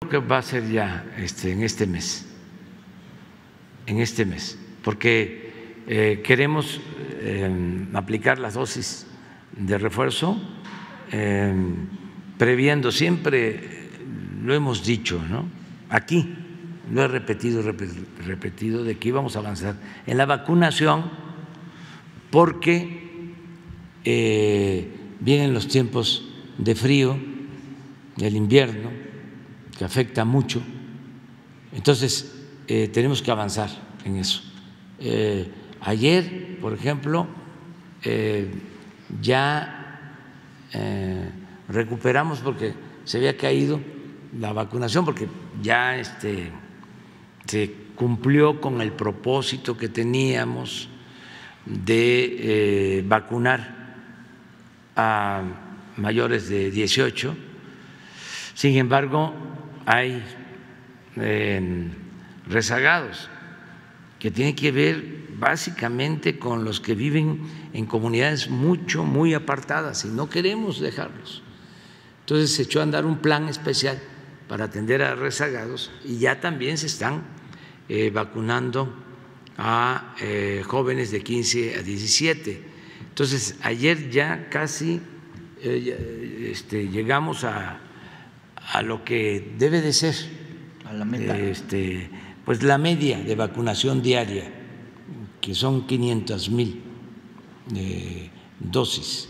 Creo que va a ser ya este, en este mes, en este mes, porque eh, queremos eh, aplicar las dosis de refuerzo, eh, previendo, siempre lo hemos dicho, ¿no? Aquí lo he repetido, repetido, de que íbamos a avanzar en la vacunación porque vienen los tiempos de frío, del invierno, que afecta mucho. Entonces, eh, tenemos que avanzar en eso. Eh, ayer, por ejemplo, eh, ya recuperamos porque se había caído la vacunación, porque ya este, se cumplió con el propósito que teníamos de vacunar a mayores de 18. Sin embargo, hay em, rezagados que tienen que ver básicamente con los que viven en comunidades mucho, muy apartadas y no queremos dejarlos. Entonces se echó a andar un plan especial para atender a rezagados y ya también se están eh, vacunando a eh, jóvenes de 15 a 17. Entonces ayer ya casi eh, este, llegamos a a lo que debe de ser. Este, pues la media de vacunación diaria, que son 500 mil eh, dosis